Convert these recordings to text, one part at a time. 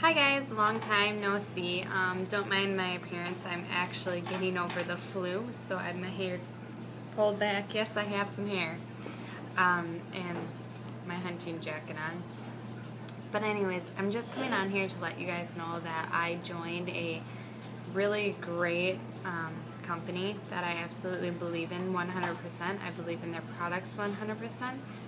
Hi guys, long time no see. Um, don't mind my appearance. I'm actually getting over the flu, so I have my hair pulled back. Yes, I have some hair. Um, and my hunting jacket on. But anyways, I'm just coming on here to let you guys know that I joined a really great um, company that I absolutely believe in 100%. I believe in their products 100%.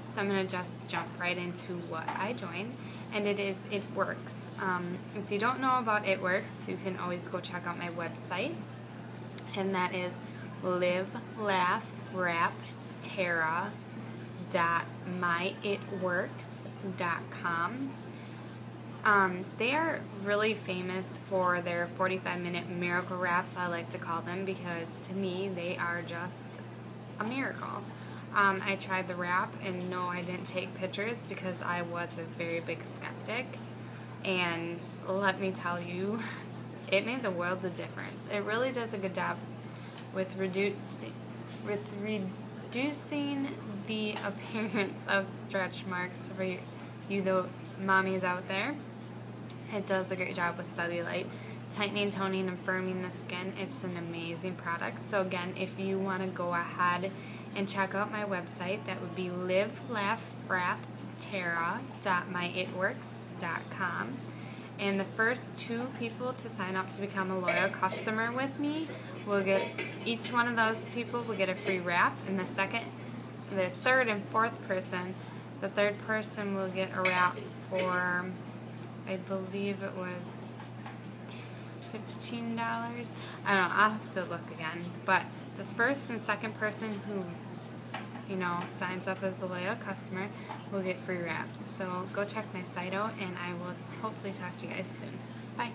So I'm going to just jump right into what I joined, and it is It Works. Um, if you don't know about It Works, you can always go check out my website, and that is live, laugh, wrap, Tara dot myitworks.com. Um, they are really famous for their 45 minute miracle wraps, I like to call them, because to me they are just a miracle. Um, I tried the wrap, and no, I didn't take pictures because I was a very big skeptic. And let me tell you, it made the world a difference. It really does a good job with reducing, with reducing the appearance of stretch marks for you, you the mommies out there. It does a great job with cellulite, tightening, toning, and firming the skin. It's an amazing product. So again, if you want to go ahead and check out my website, that would be livelaughwraptara.myitworks.com. And the first two people to sign up to become a loyal customer with me will get each one of those people will get a free wrap, and the second, the third and fourth person, the third person will get a wrap for I believe it was $15. I don't know, I'll have to look again. But the first and second person who, you know, signs up as a loyal customer will get free wraps. So go check my site out and I will hopefully talk to you guys soon. Bye.